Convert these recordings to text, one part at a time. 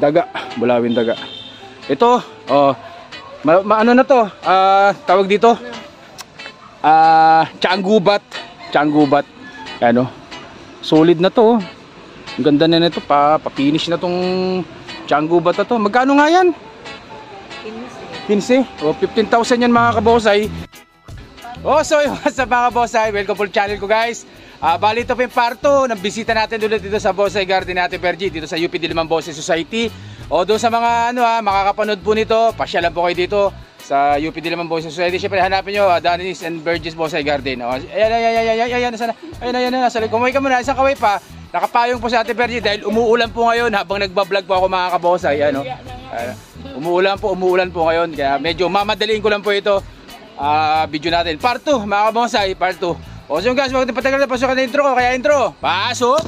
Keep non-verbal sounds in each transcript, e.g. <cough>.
daga, bulawin daga. Ito, oh, ma, ma- ano na to? Ah, tawag dito? Ah, tianggubat. Tianggubat. Ano? Solid na to. oh. Ang ganda na nito pa, pa-finish na tong tianggubat na to. Magkano nga yan? 15. O, 15,000 yan mga kabosay. Oh, so what's up mga kabosay? Welcome po channel ko guys. Ah, bali ito po yung part 2 ng bisita natin ulit dito sa Bosay Garden natin Pergi dito sa UP Diliman Bosay Society. O doon sa mga ano ha, makakapanood po nito, pasyalan po kayo dito sa UP Diliman Bosay Society. Siyempre hanapin nyo, uh, Danis and Burgess Bosay Garden. O, ayan, ayan, ayan, ayan, ayan, ayan, ayan, ayan, ayan, nasa Kumuhay ka muna, isang kaway pa. Nakapayong po sa Ate Pergi dahil umuulan po ngayon habang nagbablog po ako mga kabosay. Ano, ano, umuulan po, umuulan po ngayon. Kaya medyo mamadaliin ko lang po ito. Ah, video natin. Part 2, mga kabonsay, part 2. O so guys, wag na patagal na pasok na intro ko. Kaya intro, pasok!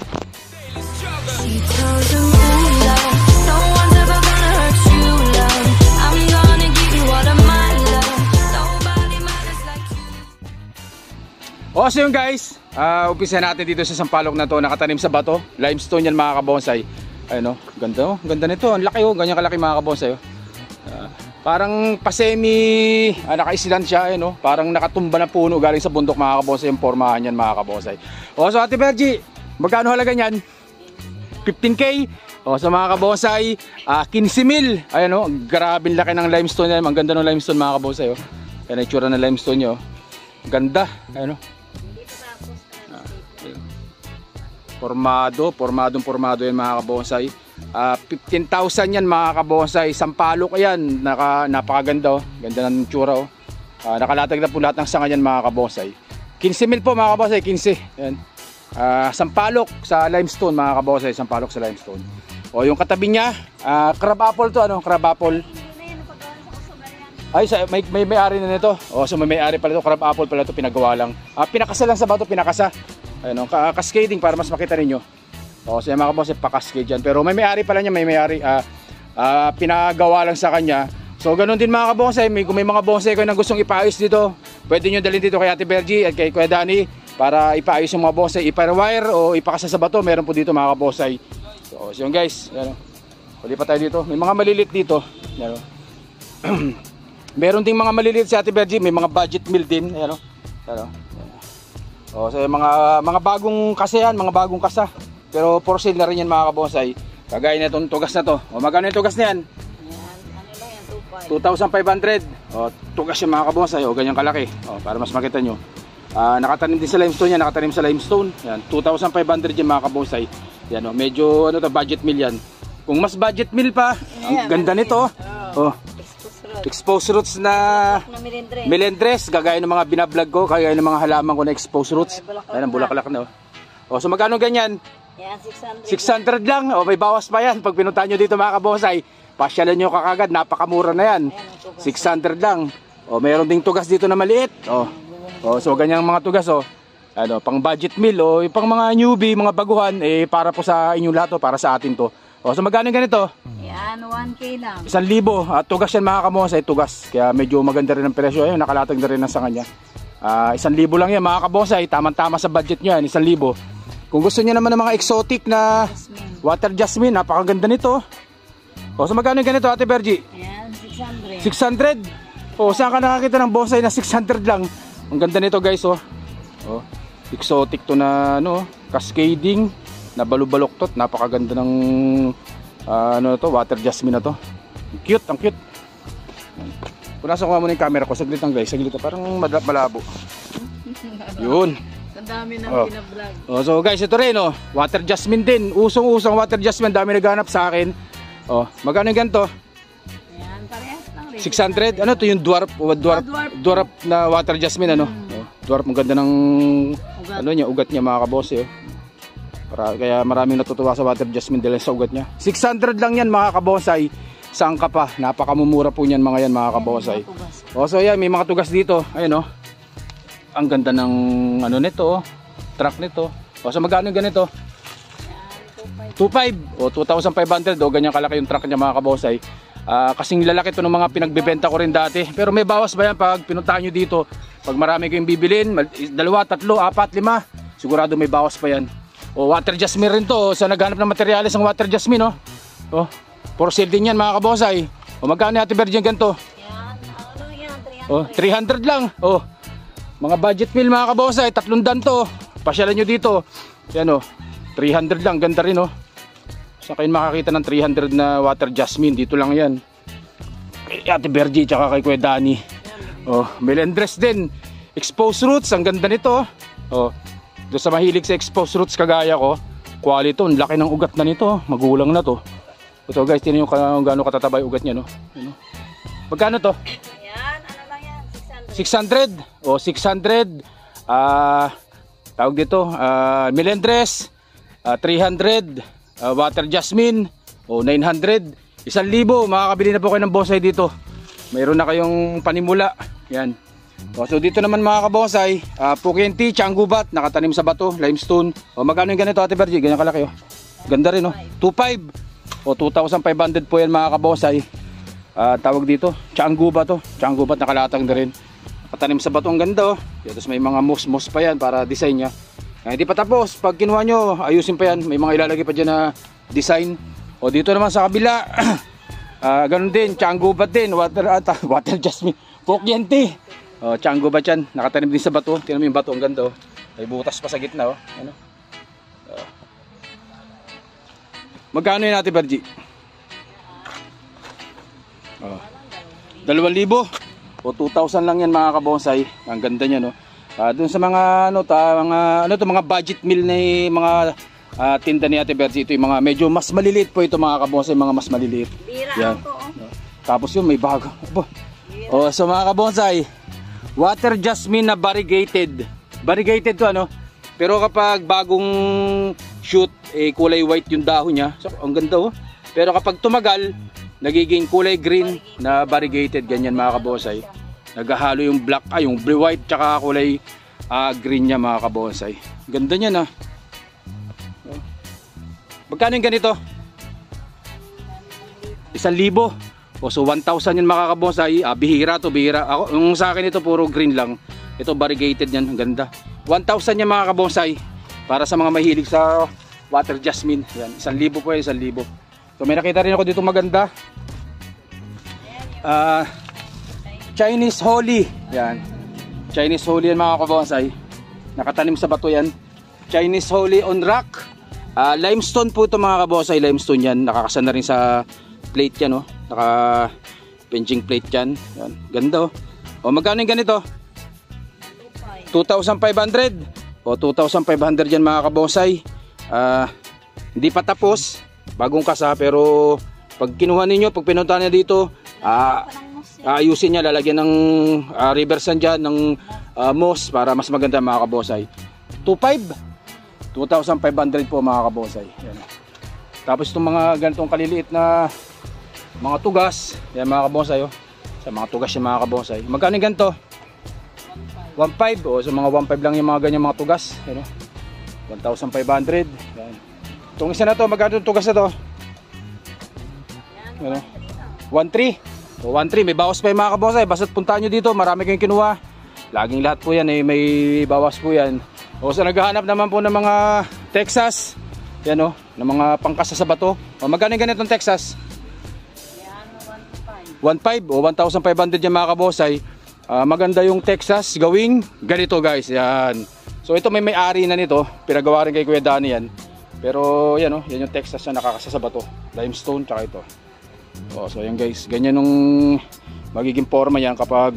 O so guys, ah umpisa natin dito sa sampalok na to, nakatanim sa bato. Limestone yan mga kabonsay. Ayun o, ganda oh, ganda nito. Ang laki oh, ganyan kalaki mga kabonsay oh. Ah, parang pasemi, ah, naka-island siya eh, no? Parang nakatumba na puno galing sa bundok mga kabonsay yung pormahan yan mga kabonsay. O so Ate Bergie, magkano halaga niyan? 15k. O sa mga kabonsay, ah 15 mil. Ayan o, grabe laki ng limestone yan. Ang ganda ng limestone mga kabonsay oh. Yan ang itsura ng limestone nyo. Ganda. Ayan o. Ah, ayun. Formado, formadong formado yan mga kabonsay. Ah 15,000 yan mga kabonsay. Sampalok yan. Naka, napakaganda oh. Ganda ng itsura oh. Ah, nakalatag na po lahat ng sanga yan mga kabonsay. 15 mil po mga kabonsay, 15. Yan. Ah, sampalok sa limestone mga kabosay, sampalok sa limestone. O yung katabi niya, ah, crab apple to ano, crab apple. Ay, sa, may, may may-ari na nito. O, so may may-ari pala to, crab apple pala to, pinagawa lang. Ah, pinakasa lang sa bato, pinakasa. Ayun, o, ka- cascading para mas makita ninyo. O, so yung mga kabosay, pa-cascade yan. Pero may may-ari pala niya, may may-ari, ah, ah, pinagawa lang sa kanya. So, ganun din mga kabonsay, may, kung may mga bonsai kayo na gustong ipaayos dito, pwede nyo dalhin dito kay Ate Bergie at kay Kuya Dani para ipaayos yung mga bonsai, ipa-wire o ipakasa sa bato, meron po dito mga kabonsai. So, so yun guys, yan. Huli pa tayo dito. May mga malilit dito. Yan o. <clears throat> meron ding mga malilit si Ate Bergie, may mga budget meal din. Yan o. Yan o. Yan o. So mga, mga bagong kasa yan, mga bagong kasa. Pero for sale na rin yan mga kabonsai. Kagaya na itong tugas na to. O magkano yung tugas na yan? 2,500. O, tugas yung mga kabonsay. O, ganyan kalaki. O, para mas makita nyo. Ah, nakatanim din sa limestone yan. Nakatanim sa limestone. Yan, 2,500 yung mga kabonsay. Yan o, medyo ano to, budget meal yan. Kung mas budget meal pa, ang ganda nito. Oh, exposed roots na na milindre. melendres. Gagaya ng mga binablog ko. Kagaya ng mga halaman ko na exposed roots. Ayan, ang bulaklak na. O, so magkano ganyan? Yan, 600. 600 lang. O, may bawas pa yan. Pag pinunta nyo dito mga kabonsay, pasyalan nyo kakagad. Napakamura na yan. 600 lang. O, mayroon ding tugas dito na maliit. O, o so ganyang mga tugas o. Ano, pang budget meal o pang mga newbie, mga baguhan, eh para po sa inyong lahat o, para sa atin to. O, so magkano ganito? Yan, 1K lang. Isang libo. At tugas yan mga kabonsay, tugas. Kaya medyo maganda rin ang presyo. Ayun, nakalatag na rin na sa kanya. Ah, isang libo lang yan mga kabonsay. Tama-tama sa budget nyo yan, isang libo. Kung gusto niyo naman ng mga exotic na Jasmine. water jasmine, napakaganda nito. O, so magkano yung ganito, Ate Bergie? Yan, 600. 600. O, saan ka nakakita ng bonsai na 600 lang? Ang ganda nito, guys, oh. Oh, exotic to na ano, cascading, na balubaloktot, napakaganda ng ah, ano to, water jasmine na to. Ang Cute, ang cute. Punasan ko muna yung camera ko, saglit lang guys, saglit lang, parang malabo. <laughs> Yun. Dami ng Oh. pinablog. Oh, so guys, ito rin oh, water jasmine din. Usong-usong water jasmine, dami naghanap sa akin. Oh, magkano yung ganito? Yan, parehas lang rin. 600. Ano to yung dwarf, dwarf, Ah, dwarf. dwarf na water jasmine ano? Oh, dwarf, ang ganda ng Ugat. ano niya, ugat niya mga kabos eh. Para, kaya maraming natutuwa sa water jasmine dahil sa ugat niya. 600 lang yan mga kabonsay. Saan ka pa? Napakamumura po niyan mga yan mga kabonsay. Tugas. O so yan, may mga tugas dito. Ayun oh. Ang ganda ng ano nito oh. Truck nito. O so magkano yung ganito? 2.5 o 2,500 o ganyan kalaki yung truck niya mga kabosay. Ah, kasing lalaki to ng mga pinagbebenta ko rin dati. Pero may bawas ba yan pag pinuntahan nyo dito? Pag marami kayong bibilin, dalawa, tatlo, apat, lima, sigurado may bawas pa yan. O water jasmine rin to, sa naghanap ng materyales ng water jasmine, no? Oh, for sale din yan mga kabonsay. O magkano ate Virgin ganito? Yan. Ano yan? 300. Oh, 300 lang. Oh. Mga budget meal mga kabonsay, tatlong dan to. Pasyalan nyo dito. Yan oh. 300 lang, ganda rin oh. Saan kayo makakita ng 300 na water jasmine? Dito lang yan. Kay Ate Bergie tsaka kay Kuya Danny. Oh, melendres din. Exposed roots, ang ganda nito. Oh. Doon sa mahilig sa exposed roots kagaya ko, quality to, laki ng ugat na nito. Magulang na to. Ito guys, tinan nyo kung gaano katataba yung ugat niya no. Ano? Magkano to? 600. 600 o 600 ah tawag dito ah melendres ah, 300 ah, water jasmine o 900 1,000 makakabili na po kayo ng bonsai dito. Mayroon na kayong panimula. Yan. O, so dito naman mga kabonsai uh, Pukenti, Tianggubat nakatanim sa bato, limestone. O magkano yung ganito ate Bergie, ganyan kalaki oh. Ganda rin oh. 2,500 o 2,500 po yan mga kabonsai. Ah, tawag dito, Tiangguba to. Tiangguba nakalatag na rin. Nakatanim sa bato ang ganda oh. Tapos may mga moss-moss pa yan para design niya. Ah, hindi pa tapos. Pag kinuha nyo, ayusin pa yan. May mga ilalagay pa dyan na design. O dito naman sa kabila, <clears throat> ah, ganun din, Tianggubat din. Water, ata, <laughs> water jasmine. Pukyente. O, Tianggubat yan. Nakatanim din sa bato. Tingnan mo yung bato ang ganda oh. May butas pa sa gitna oh. Ano? Oh. Magkano yun natin, Bergie? Oh. Dalawang libo. O 2,000 lang yan mga kabonsay. Ang ganda niya no. Ah, doon sa mga ano ta, mga ano to mga budget meal na mga ah, tinda ni Ate Bertie ito yung mga medyo mas maliliit po ito mga kabonsay, mga mas maliliit. Bira Yan. ako. Oh. Tapos yun may bago. <laughs> Abo. Oh, so mga kabonsay, water jasmine na variegated. Variegated to ano? Pero kapag bagong shoot, eh, kulay white yung dahon niya. So, ang ganda oh. Pero kapag tumagal, nagiging kulay green na variegated ganyan mga kabonsay. Naghahalo yung black, ay yung blue white tsaka kulay ah, green niya mga kabonsay. Ganda niya na. Magkano yung ganito? Isang libo. O so 1,000 yun makakabonsay. Ah, bihira to, bihira. Ako, yung sa akin ito puro green lang. Ito variegated yan, ang ganda. 1,000 yan mga kabonsay. Para sa mga mahilig sa water jasmine. Yan, 1,000 po yan, 1,000. So may nakita rin ako dito maganda. Ah, Chinese Holy. Yan. Chinese Holy yan mga kabonsay. Nakatanim sa bato yan. Chinese Holy on rock. Ah, limestone po ito mga kabonsay. Limestone yan. Nakakasa na rin sa plate yan. Oh. Naka pinching plate yan. yan. Ganda oh. O magkano yung ganito? 2,500. O 2,500 yan mga kabonsay. Ah, hindi pa tapos. Bagong kasa pero pag kinuha ninyo, pag pinunta niya dito, ah, ayusin niya, lalagyan ng uh, reverse dyan, ng ah, moss para mas maganda mga kabosay. 2,500. 2,500 po mga kabosay. Yan. Tapos itong mga ganitong kaliliit na mga tugas, yan mga kabosay oh. Sa mga tugas yung mga kabosay. Magkano yung ganito? 1,500. O, so mga 1,500 lang yung mga ganyan mga tugas. Yan, oh. 1,500. Yan. Itong isa na to, magkano tugas na to? Ano? 1,300. O 1,300. May bawas pa yung mga kabosay. Basta't puntaan nyo dito, marami kayong kinuha. Laging lahat po yan, eh, may bawas po yan. O sa naghahanap naman po ng mga Texas, yan o, ng mga pangkasa sa bato. O magkano yung ganitong Texas? Yan, 1,500 1.5. o 1,500 yan mga kabosay. Ah, maganda yung Texas gawing ganito guys. Yan. So ito may may-ari na nito. Pinagawa rin kay Kuya Danny yan. Pero yan o, yan yung Texas na nakakasa sa bato. Limestone tsaka ito. O, so yan guys, ganyan nung magiging forma yan kapag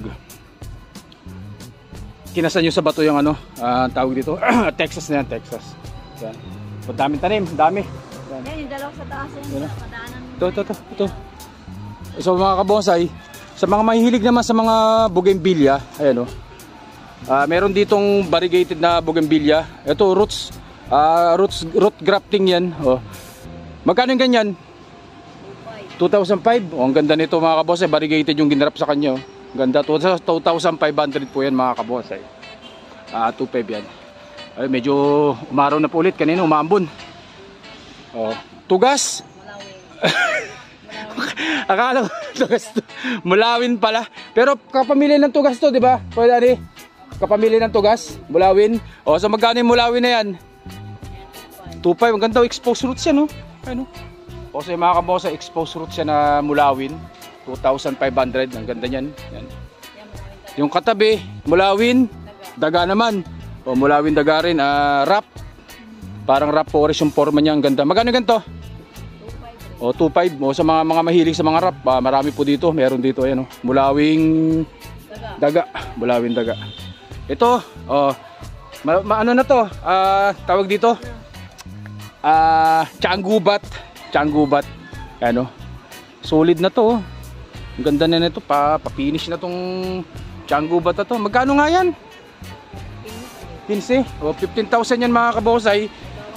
kinasa nyo sa bato yung ano, ah, tawag dito, <clears throat> Texas na yan, Texas. Yan. So, daming tanim, dami. Yan. Yan, yung dalawa sa taas yun. Yan. Madaanan. Ito, ito, ito, ito. So mga kabonsay, sa mga mahihilig naman sa mga bougainvillea, ayan o. Ah, meron ditong variegated na bougainvillea. Ito roots, ah, roots root grafting 'yan, oh. Magkano yung ganyan? 2005. Oh, ang ganda nito mga kabonsay, variegated yung ginrap sa kanya. Oh. Ganda 2,500 po 'yan mga kabonsay. Ah, 2,500 yan. Ay, medyo umaraw na po ulit kanina umambon. Oh, tugas. <laughs> Akala ko <laughs> tugas to. Mulawin pala. Pero kapamilya ng tugas to, di ba? Pwede ani? Kapamilya ng tugas, mulawin. O, so magkano yung mulawin na yan? 2.5. Ang ganda, exposed roots yan, no? Ano? O so yung mga kabosay, exposed root siya na mulawin. 2,500. Ang ganda niyan. Yan. Yung katabi, mulawin, daga naman. O mulawin daga rin, ah, wrap. Parang wrap forest yung forma niya. Ang ganda. Magkano ganito? O 2.5. O sa mga mga mahilig sa mga wrap, ah, marami po dito. Meron dito ayan oh. Mulawing daga, mulawin daga. Ito, oh, ma, ma- ano na to? Ah, tawag dito. Ah, tianggubat. Tianggubat. Ano? Solid na to. oh. Ang ganda na nito pa, pa-finish na tong tianggubat na to. Magkano nga yan? 15. O 15,000 yan mga kabosay.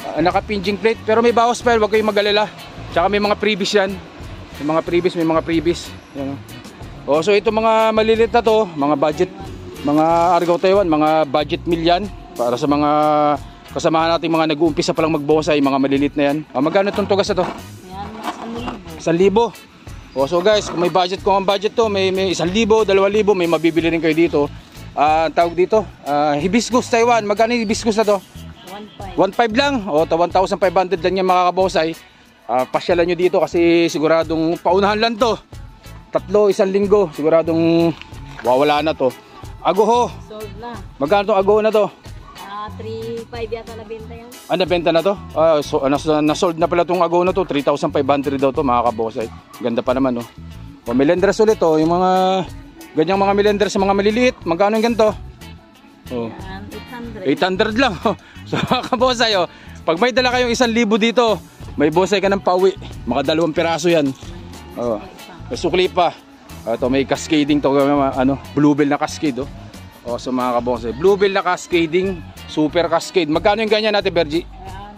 Ah, naka-pinging plate pero may bawas pa, yan, huwag kayong mag-alala. Tsaka may mga previous yan. May mga previous, may mga previous. Yan, oh. O so ito mga malilit na to, mga budget, mga Argao Taiwan, mga budget yan para sa mga kasamahan nating mga nag-uumpisa pa lang magbosay, mga malilit na yan. Ah, magkano itong tugas na to? Yan, 1,000. 1,000. O so guys, kung may budget kung ang budget to, may may 1,000, 2,000, may mabibili rin kayo dito. Ah, ang tawag dito, ah, hibiscus Taiwan. Magkano yung hibiscus na to? 1,500. 1,500 lang. O, ta 1,500 lang yan mga kabosay. Ah, pasyalan nyo dito kasi siguradong paunahan lang to. Tatlo, isang linggo. Siguradong wawala na to. Agoho. Sold na. Magkano to agoho na to? Ah, 3,500 yata nabenta yan. Ah, nabenta na to? Ah, so, nas, nasold na pala tong agoho na to. 3,500 daw to mga kabosay. Ganda pa naman oh. O, melendres ulit oh. Yung mga ganyang mga melendres sa mga maliliit. Magkano yung ganito? Oh. Yan, 800. 800 lang. <laughs> so mga kabosay, oh, pag may dala kayong isang libo dito, may bosay ka ng pauwi. Mga dalawang piraso yan. Oh, may sukli pa. Ito may cascading to, ano, bluebell na cascade. Oh. Oh, so mga kabosay, bluebell na cascading, super cascade. Magkano yung ganyan natin, Bergie? Yan,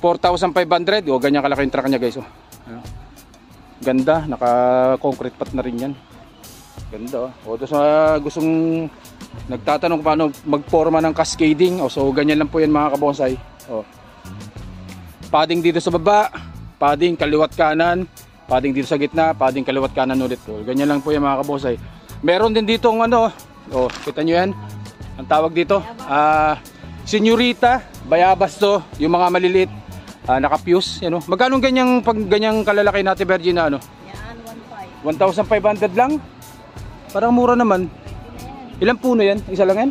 4,500. 4,500. O, ganyan kalaki yung truck niya, guys. Oh. Ano? Ganda, naka-concrete pat na rin yan. Ganda. Oh. O, to sa gustong nagtatanong paano magporma ng cascading. O, so, ganyan lang po yan mga kabonsay. O. Padding dito sa baba, padding kaliwat kanan, padding dito sa gitna, padding kaliwat kanan ulit. O, ganyan lang po yan mga kabonsay. Meron din dito ang ano, o, kita nyo yan. Ang tawag dito, ah, senyorita, bayabas to, yung mga maliliit, ah, naka-fuse, yan o. Magkano ganyang, pag ganyang kalalaki natin, Virgin, na ano? Yan, 1,500. 1,500 lang? Parang mura naman. Ilang puno yan? Isa lang yan?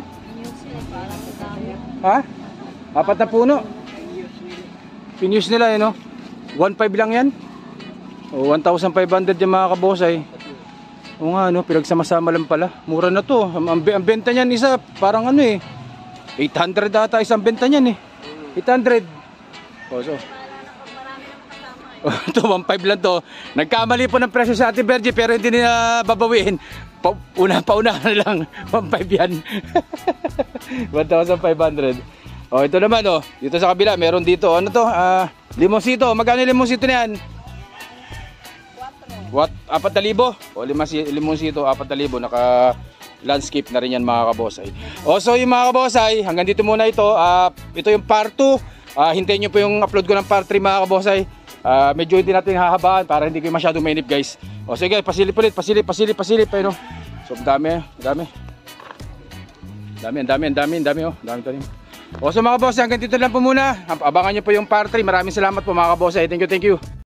Ha? Apat na puno? Pinews nila yun, no? 1,500 lang yan? O, 1,500 yung mga kabosay. O nga, no? Pinagsama-sama lang pala. Mura na to. Ang, ang benta niyan isa, parang ano eh. 800 ata isang benta niyan eh. 800. O, so. Ito, 1.5 lang to. Nagkamali po ng presyo sa Ate Bergie pero hindi nila babawiin. Pa, una, pauna na lang. <laughs> 1.5 yan. <laughs> 1,500. Oh, ito naman oh. Dito sa kabila, meron dito. Ano to? Ah, limosito. Magkano limosito na yan? 4. What? 4,000? O, limasi, limosito, 4,000. Naka landscape na rin yan mga kabosay. O, so yung mga kabosay, hanggang dito muna ito. Ah, ito yung part 2. Ah, hintayin nyo po yung upload ko ng part 3 mga kabosay. Ah, medyo hindi natin hahabaan para hindi kayo masyadong mainip guys. O sige, pasilip ulit, pasilip, pasilip, pasilip. Ayun, oh. So dami, dami. Dami, dami, dami, dami oh. Dami tanim. O so mga boss, hanggang dito lang po muna. Abangan nyo po yung part 3. Maraming salamat po mga kabosay. Thank you, thank you.